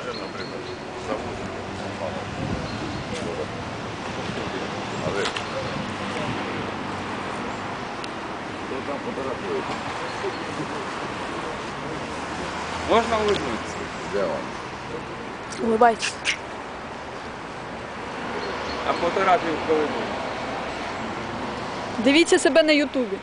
Тоже, наприклад, завозимо. Але хто там фотографує? Можна улыбнутися? Де вам? Улыбайтесь. А фотографію коли буде? Дивіться себе на Ютубі.